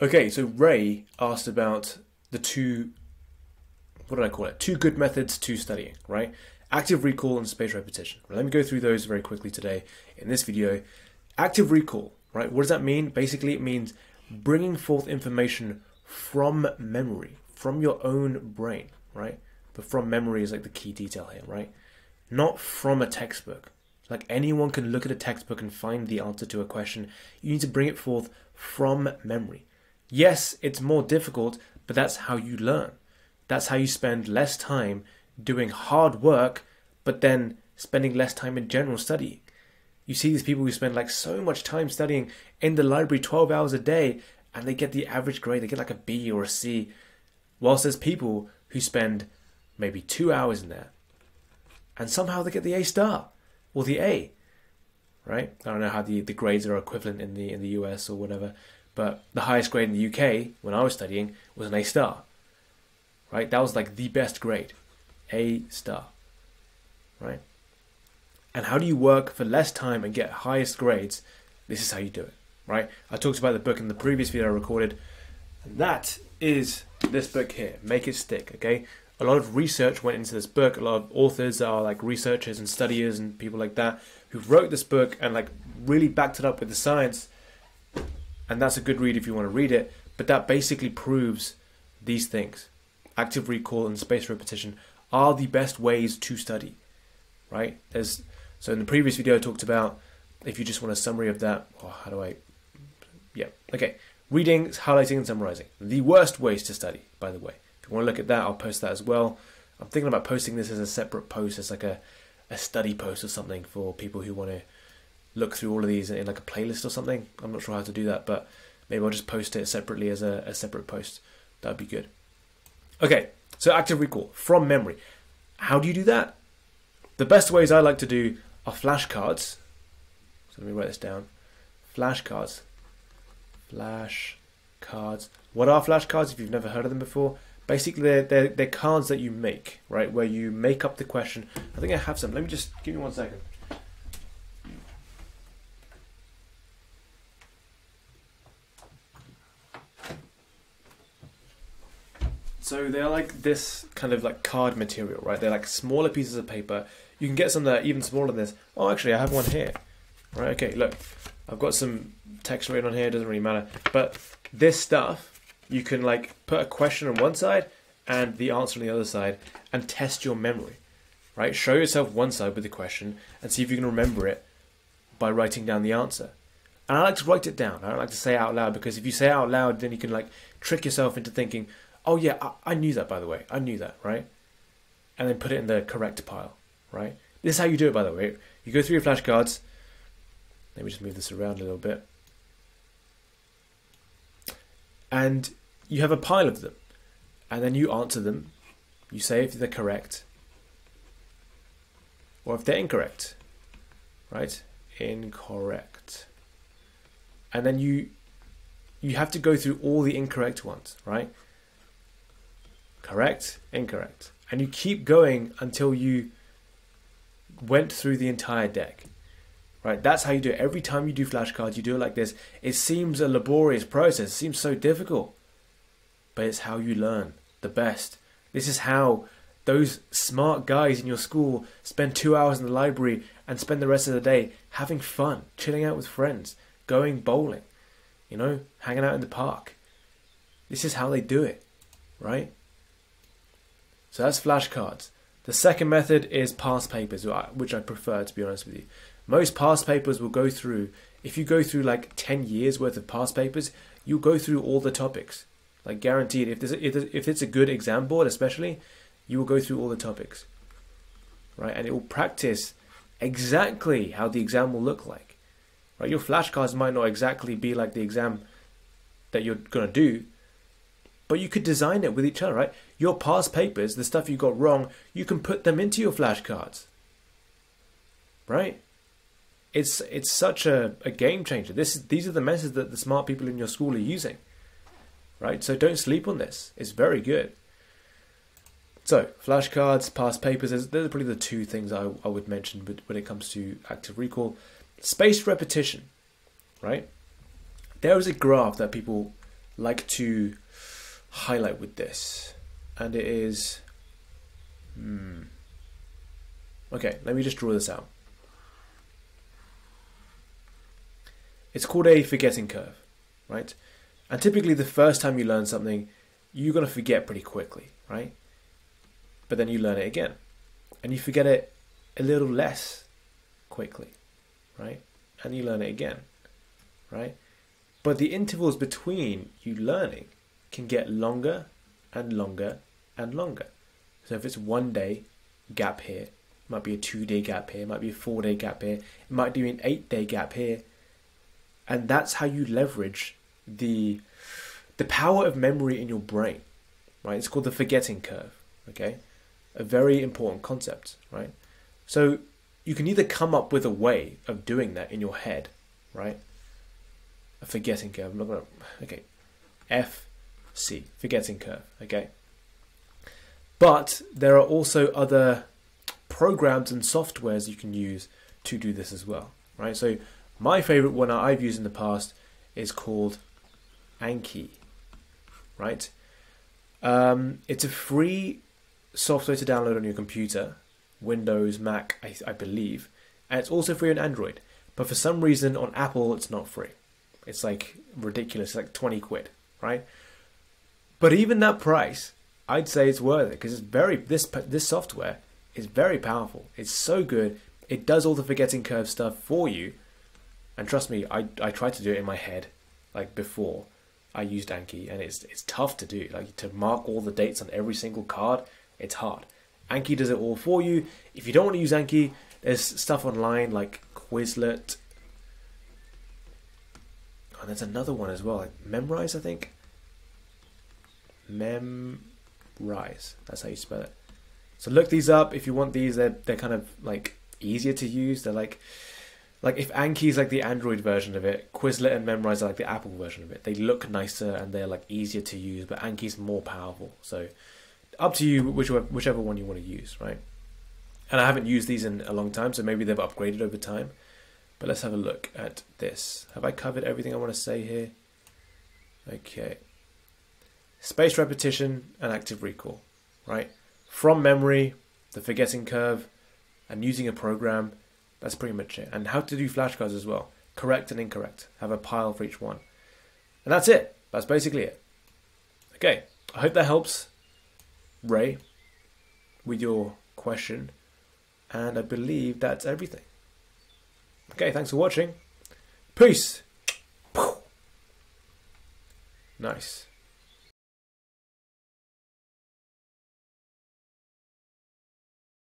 Okay, so Ray asked about the two, what did I call it? Two good methods to studying, right? Active recall and spaced repetition. Let me go through those very quickly today in this video. Active recall, right? What does that mean? Basically, it means bringing forth information from memory, from your own brain, right? But from memory is like the key detail here, right? Not from a textbook. Like anyone can look at a textbook and find the answer to a question. You need to bring it forth from memory. Yes, it's more difficult, but that's how you learn. That's how you spend less time doing hard work, but then spending less time in general studying. You see these people who spend like so much time studying in the library 12 hours a day and they get the average grade, they get like a B or a C. Whilst there's people who spend maybe two hours in there and somehow they get the A star or the A. Right? I don't know how the, the grades are equivalent in the in the US or whatever, but the highest grade in the UK when I was studying was an A star. Right? That was like the best grade. A star. Right? And how do you work for less time and get highest grades? This is how you do it. Right? I talked about the book in the previous video I recorded. And that is this book here, Make It Stick, okay? A lot of research went into this book. A lot of authors are like researchers and studiers and people like that who wrote this book and like really backed it up with the science and that's a good read if you want to read it. But that basically proves these things: active recall and spaced repetition are the best ways to study. Right? There's so in the previous video I talked about if you just want a summary of that. Oh, how do I? Yeah. Okay. Reading, highlighting, and summarizing. The worst ways to study, by the way. If you want to look at that, I'll post that as well. I'm thinking about posting this as a separate post, as like a, a study post or something for people who want to look through all of these in like a playlist or something. I'm not sure how to do that, but maybe I'll just post it separately as a, a separate post. That would be good. Okay, so active recall from memory. How do you do that? The best ways I like to do are flashcards. So let me write this down. Flashcards. Flashcards. What are flashcards if you've never heard of them before? Basically, they're, they're, they're cards that you make, right? Where you make up the question. I think I have some. Let me just give me one second. So they're like this kind of like card material, right? They're like smaller pieces of paper. You can get some that are even smaller than this. Oh, actually, I have one here. Right, okay, look. I've got some text written on here, doesn't really matter. But this stuff, you can like put a question on one side and the answer on the other side and test your memory, right? Show yourself one side with the question and see if you can remember it by writing down the answer. And I like to write it down. I don't like to say it out loud because if you say it out loud, then you can like trick yourself into thinking, oh yeah, I, I knew that by the way. I knew that, right? And then put it in the correct pile, right? This is how you do it, by the way. You go through your flashcards. Let me just move this around a little bit. And you have a pile of them. And then you answer them. You say if they're correct or if they're incorrect, right? Incorrect. And then you you have to go through all the incorrect ones, right? Correct, incorrect. And you keep going until you went through the entire deck. Right? That's how you do it. Every time you do flashcards, you do it like this. It seems a laborious process, it seems so difficult. But it's how you learn the best. This is how those smart guys in your school spend two hours in the library and spend the rest of the day having fun, chilling out with friends, going bowling, you know, hanging out in the park. This is how they do it, right? So that's flashcards. The second method is past papers, which I prefer to be honest with you. Most past papers will go through, if you go through like 10 years worth of past papers, you'll go through all the topics. Like guaranteed, if, there's a, if it's a good exam board especially, you will go through all the topics. Right? And it will practice exactly how the exam will look like. Right? Your flashcards might not exactly be like the exam that you're going to do, but you could design it with each other, right? Your past papers, the stuff you got wrong, you can put them into your flashcards. Right? It's it's such a, a game changer. This these are the methods that the smart people in your school are using. Right? So don't sleep on this. It's very good. So, flashcards, past papers, those are probably the two things I, I would mention But when it comes to active recall. Spaced repetition, right? There is a graph that people like to highlight with this, and it is. Hmm. Okay, let me just draw this out. It's called a forgetting curve, right? And typically, the first time you learn something, you're going to forget pretty quickly, right? But then you learn it again, and you forget it a little less quickly, right? And you learn it again, right? But the intervals between you learning can get longer and longer and longer. So if it's one day gap here, it might be a two day gap here, it might be a four day gap here, it might be an eight day gap here. And that's how you leverage the the power of memory in your brain. Right? It's called the forgetting curve. Okay? A very important concept, right? So you can either come up with a way of doing that in your head, right? A forgetting curve. I'm not gonna okay. F C, forgetting curve, okay? But there are also other programs and softwares you can use to do this as well, right? So my favorite one I've used in the past is called Anki, right? Um, it's a free software to download on your computer, Windows, Mac, I, I believe, and it's also free on Android. But for some reason on Apple, it's not free. It's like ridiculous, it's like 20 quid, right? But even that price, I'd say it's worth it because it's very this this software is very powerful. It's so good. It does all the forgetting curve stuff for you. And trust me, I I tried to do it in my head like before I used Anki and it's it's tough to do. Like to mark all the dates on every single card, it's hard. Anki does it all for you. If you don't want to use Anki, there's stuff online like Quizlet. Oh, there's another one as well, like Memrise, I think. Memrise. That's how you spell it. So look these up if you want these. They're they're kind of like easier to use. They're like like if Anki is like the Android version of it, Quizlet and Memrise are like the Apple version of it. They look nicer and they're like easier to use, but Anki's more powerful. So up to you whichever whichever one you want to use, right? And I haven't used these in a long time, so maybe they've upgraded over time. But let's have a look at this. Have I covered everything I want to say here? Okay. Spaced repetition and active recall, right? From memory, the forgetting curve, and using a program that's pretty much it. And how to do flashcards as well. Correct and incorrect. Have a pile for each one. And that's it. That's basically it. Okay. I hope that helps, Ray, with your question. And I believe that's everything. Okay, thanks for watching. Peace. Nice.